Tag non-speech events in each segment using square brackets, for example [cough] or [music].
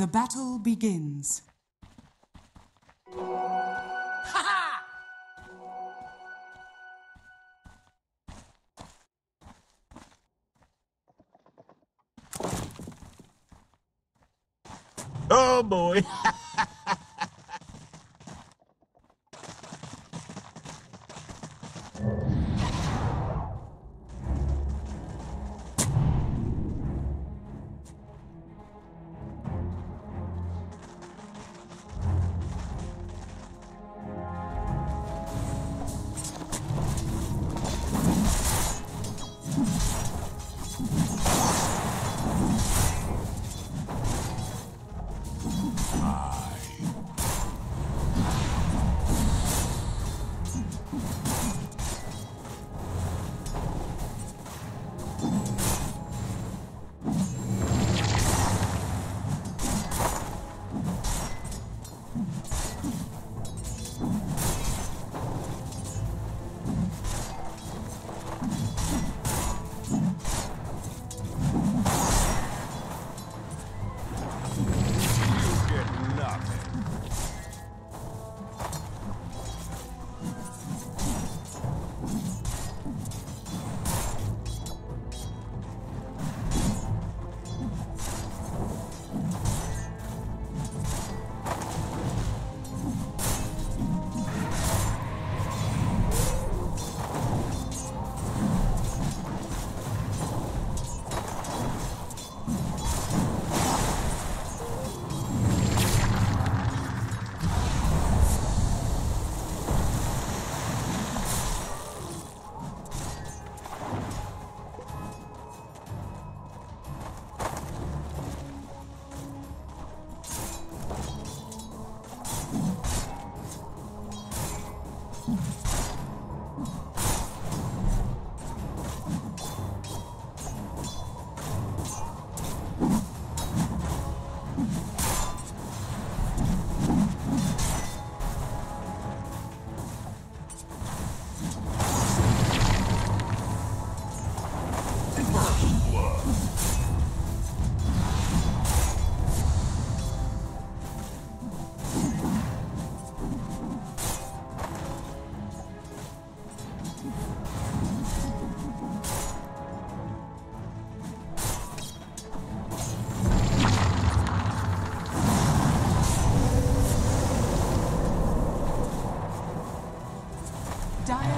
The battle begins.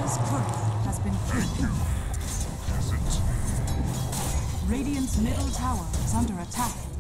Dire's turret has been killed. Radiant's middle tower is under attack.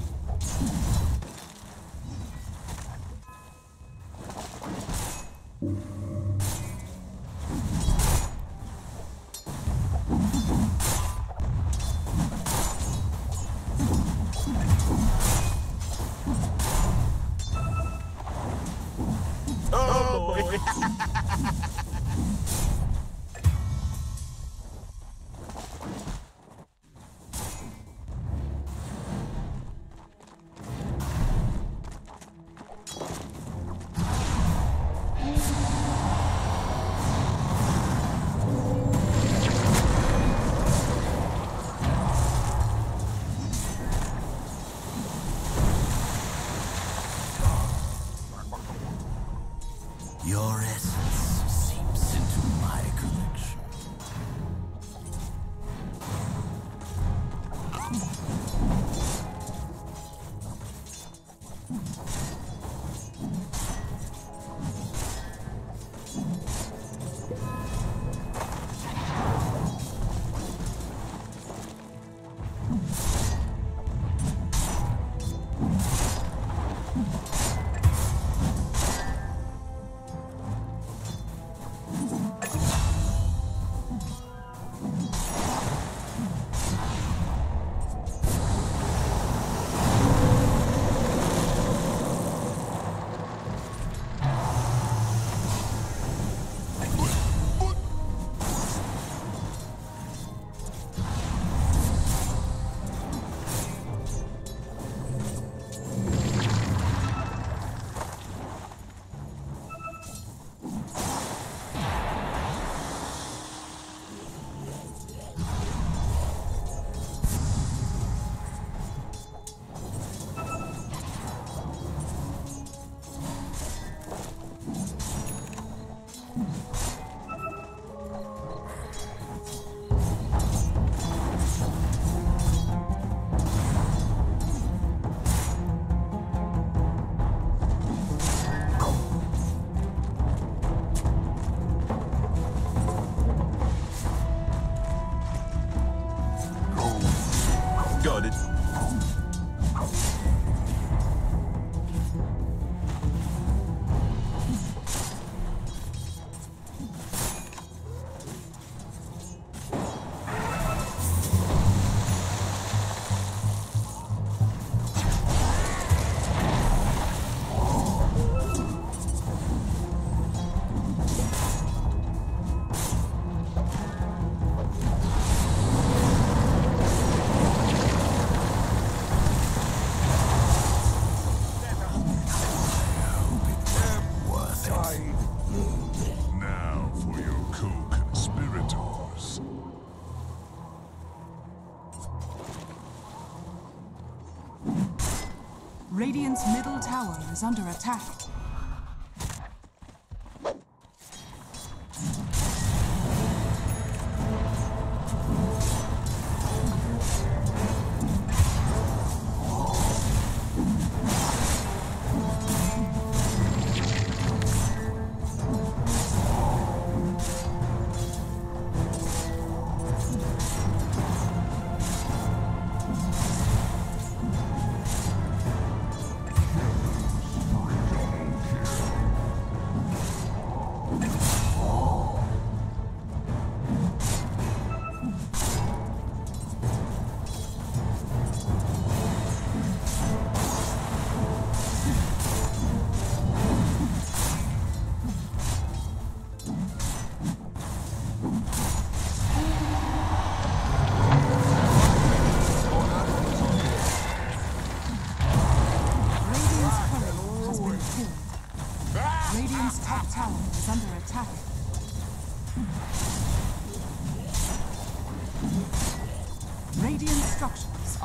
under attack.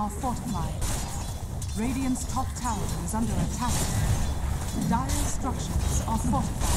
are fortified. Radiant's top tower is under attack. Dire structures are fortified.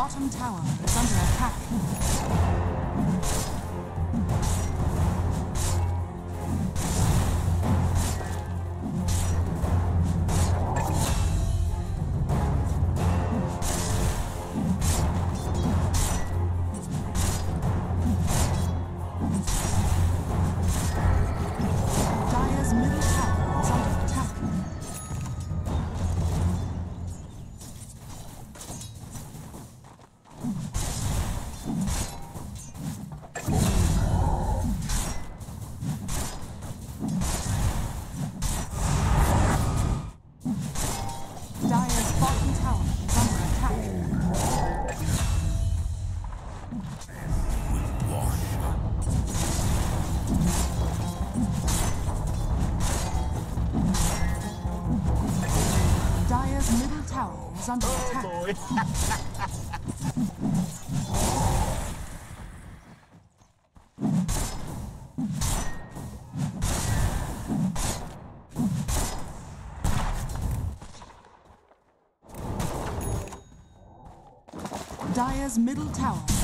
bottom tower. it. Dire's middle tower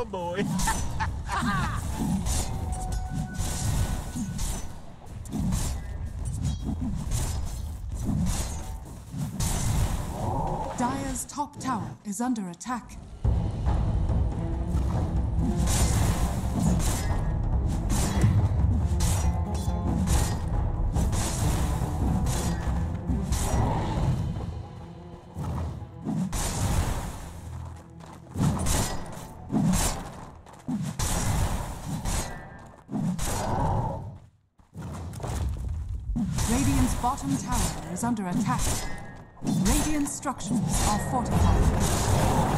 Oh, boy. [laughs] Dire's top tower is under attack. Is under attack. Radiant structures are fortified.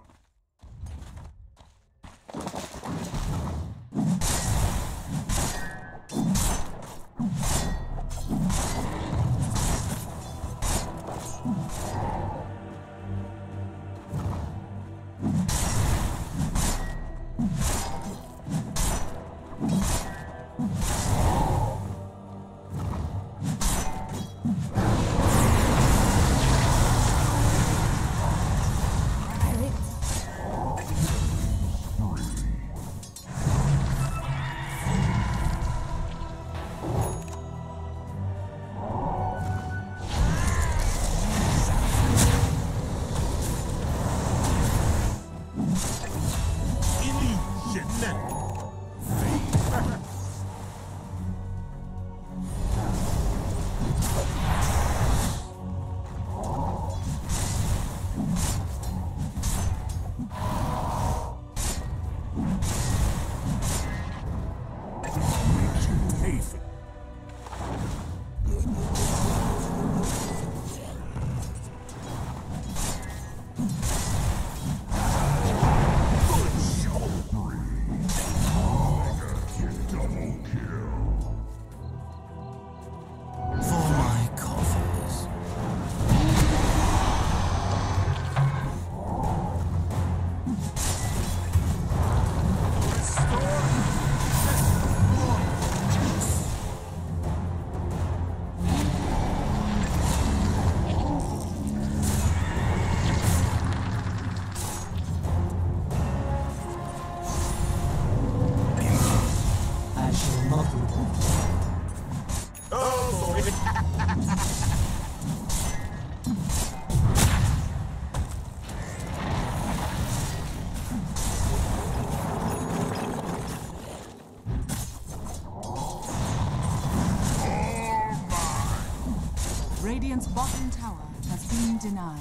Radiant's bottom tower has been denied.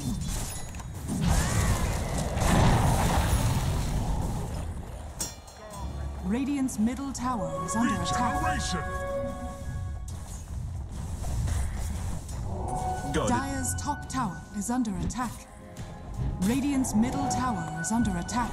Radiant's middle tower is under attack. Got it. Top tower is under attack. Radiant's middle tower is under attack.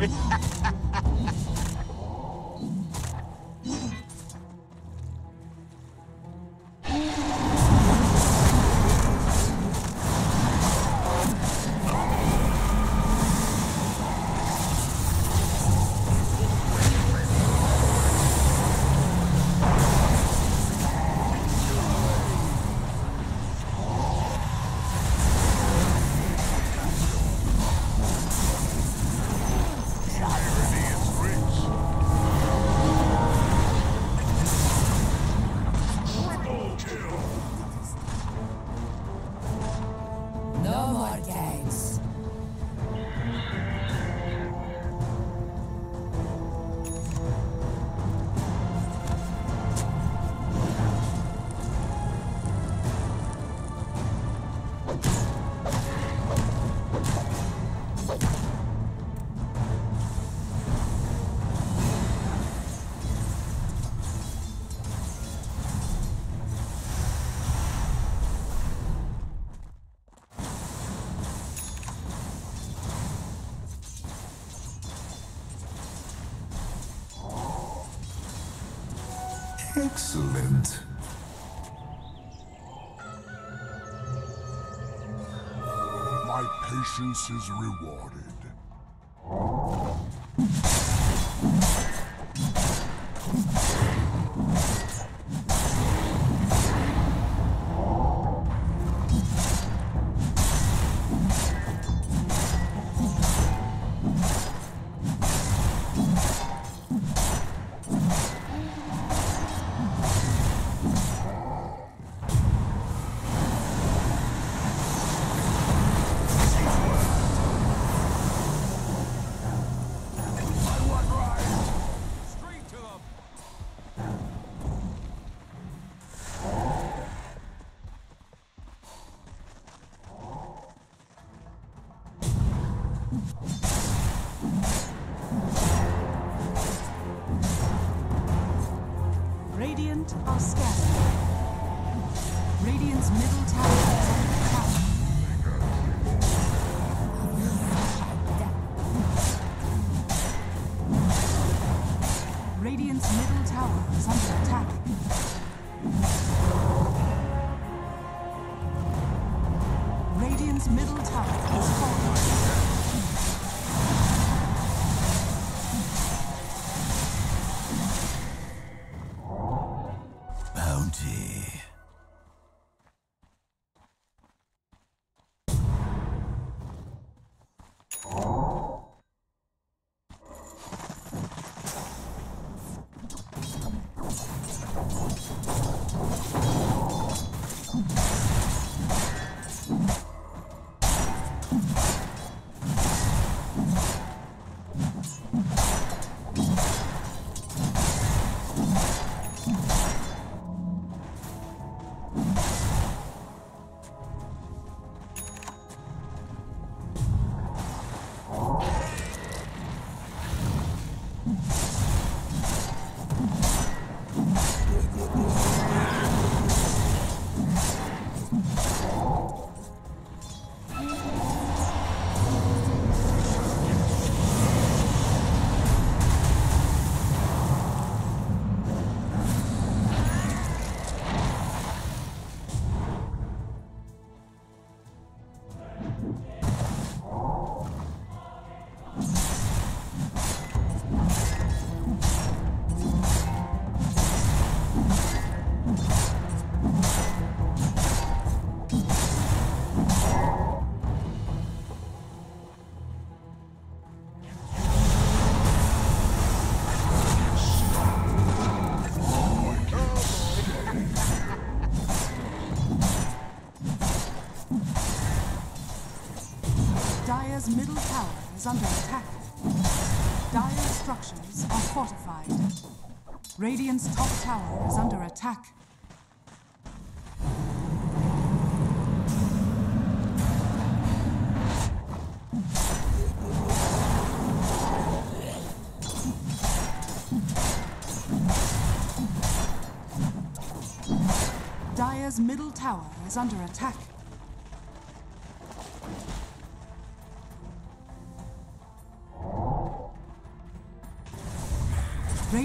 Oh [laughs] Patience is rewarded. Middle tower is under attack. Dire structures are fortified. Radiant's top tower is under attack. Dire's middle tower is under attack.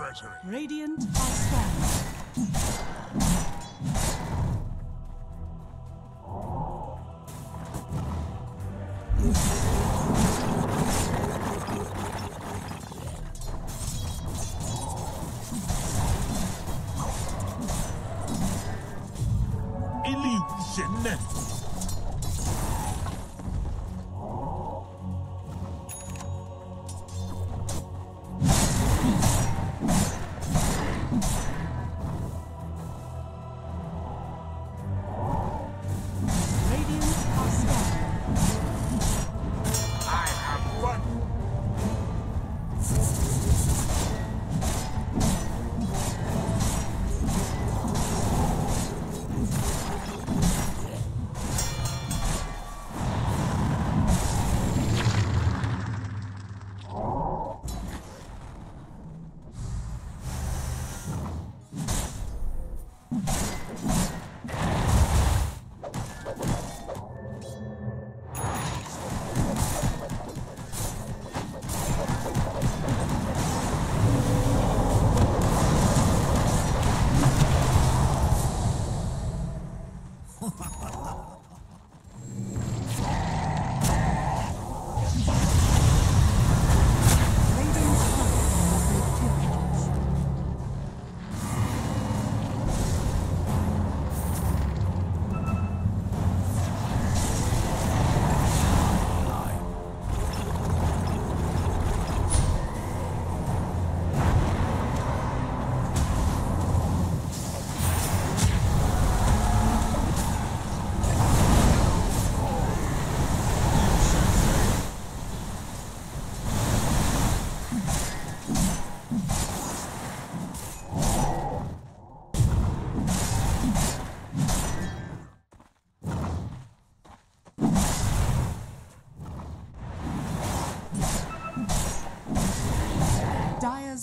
Treasury. Radiant are.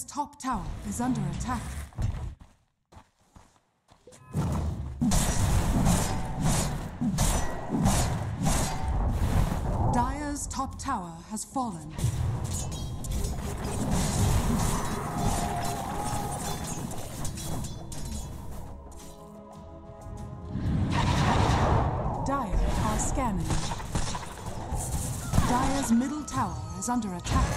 top tower is under attack. Dire's top tower has fallen. Dyer are scanning. Dire's middle tower is under attack.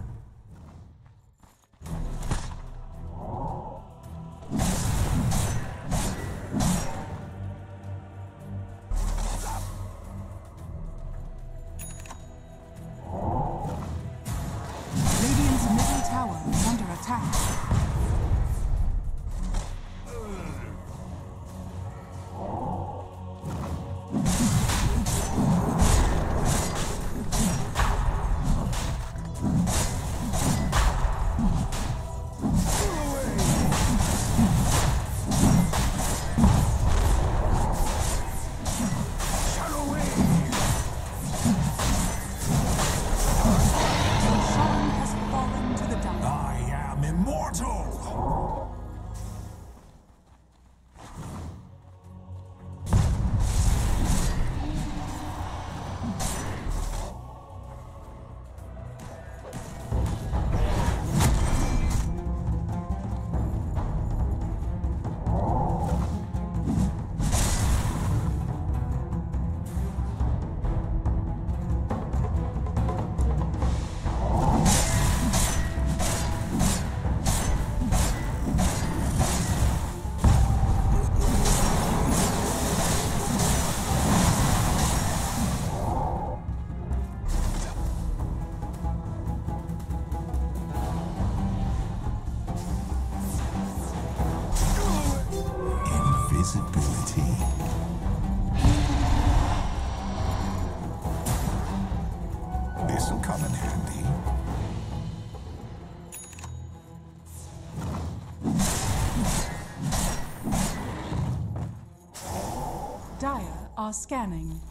scanning.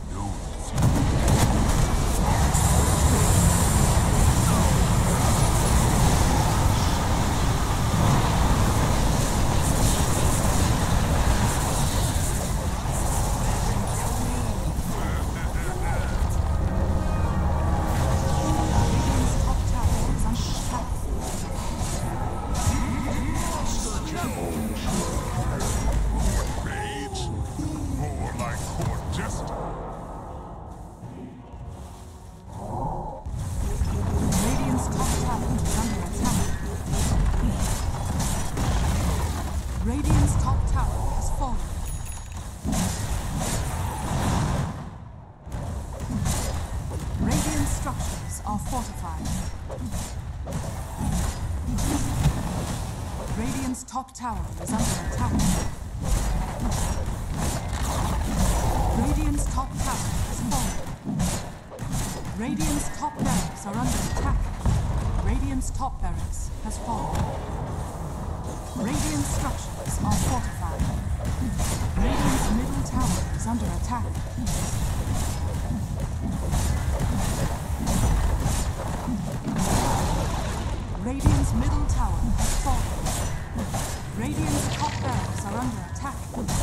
tower is under attack. Radiant's top tower is falling. Radiant's top barracks are under attack. Radiant's top barracks has fallen. Radiant structures are fortified. Radiant's middle tower is under attack. under attack.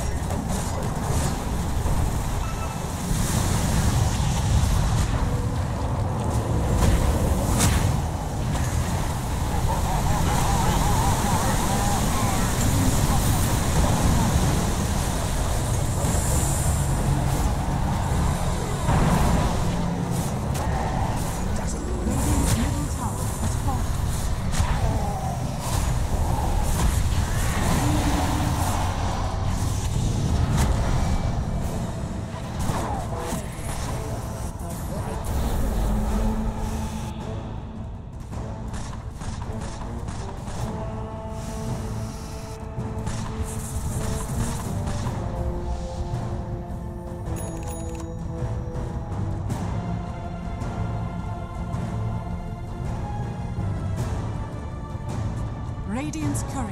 That's correct.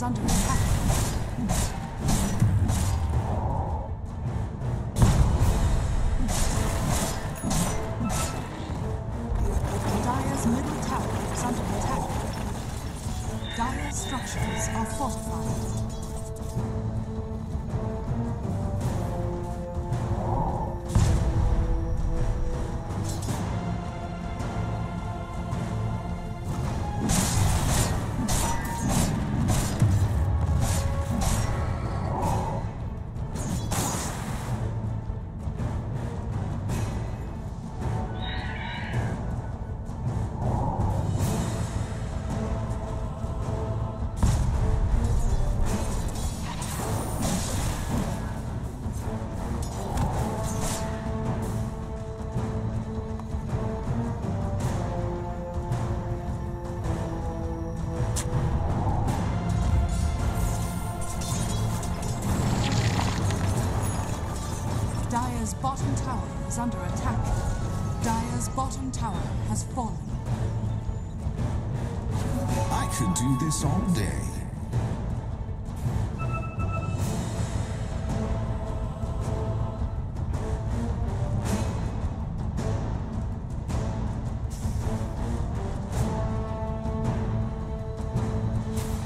Under bottom tower is under attack. Dire's bottom tower has fallen. I could do this all day.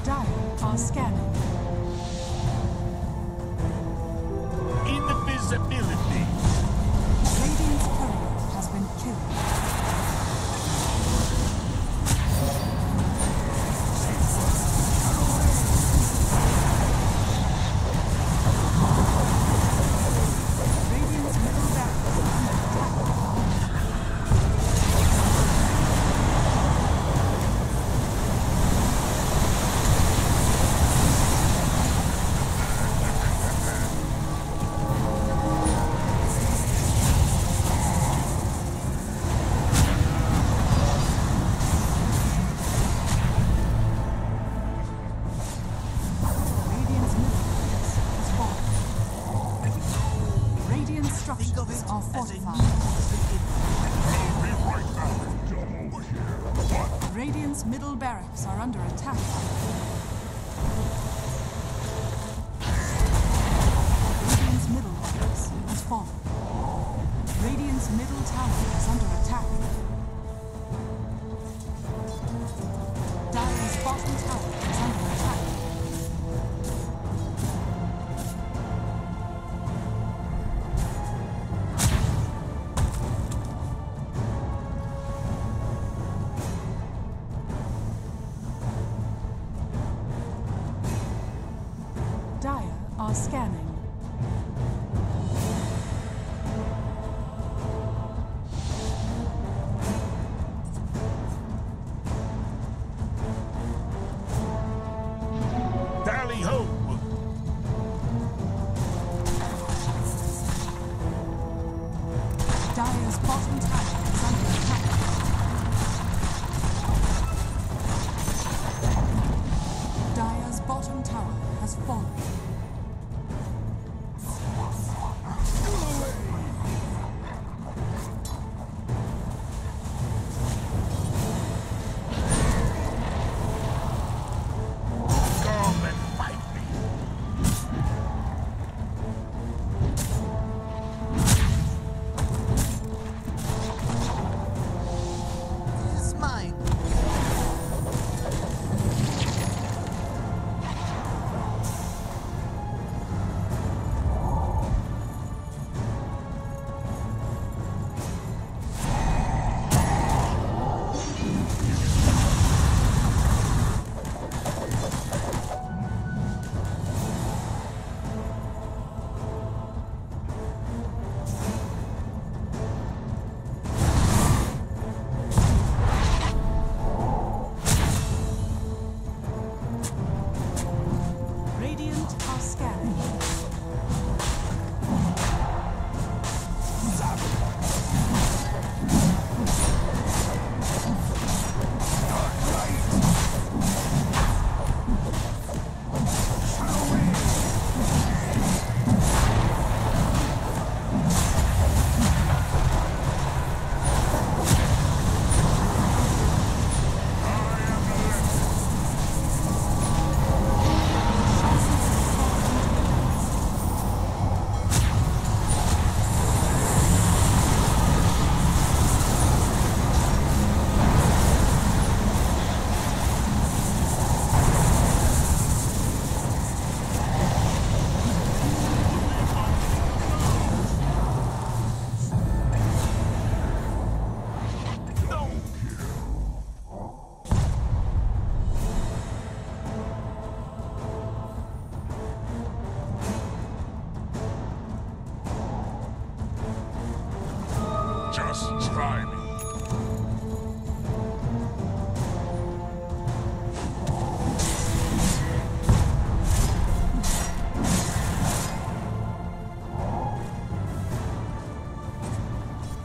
Dire, are scanning.